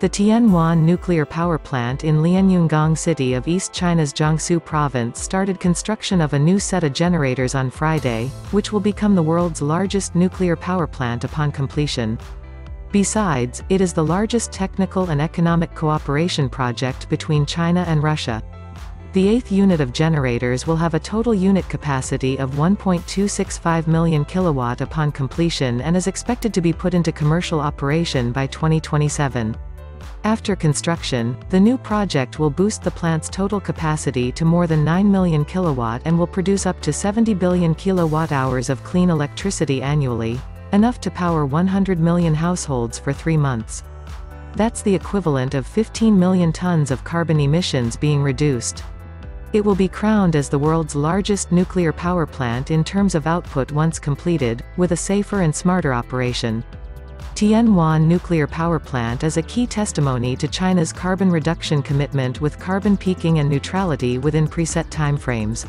The Tianwan nuclear power plant in Lianyungang city of East China's Jiangsu province started construction of a new set of generators on Friday, which will become the world's largest nuclear power plant upon completion. Besides, it is the largest technical and economic cooperation project between China and Russia. The eighth unit of generators will have a total unit capacity of 1.265 million kilowatt upon completion and is expected to be put into commercial operation by 2027. After construction, the new project will boost the plant's total capacity to more than 9 million kilowatt and will produce up to 70 billion kilowatt-hours of clean electricity annually, enough to power 100 million households for three months. That's the equivalent of 15 million tons of carbon emissions being reduced. It will be crowned as the world's largest nuclear power plant in terms of output once completed, with a safer and smarter operation. Tianwan nuclear power plant is a key testimony to China's carbon reduction commitment with carbon peaking and neutrality within preset timeframes.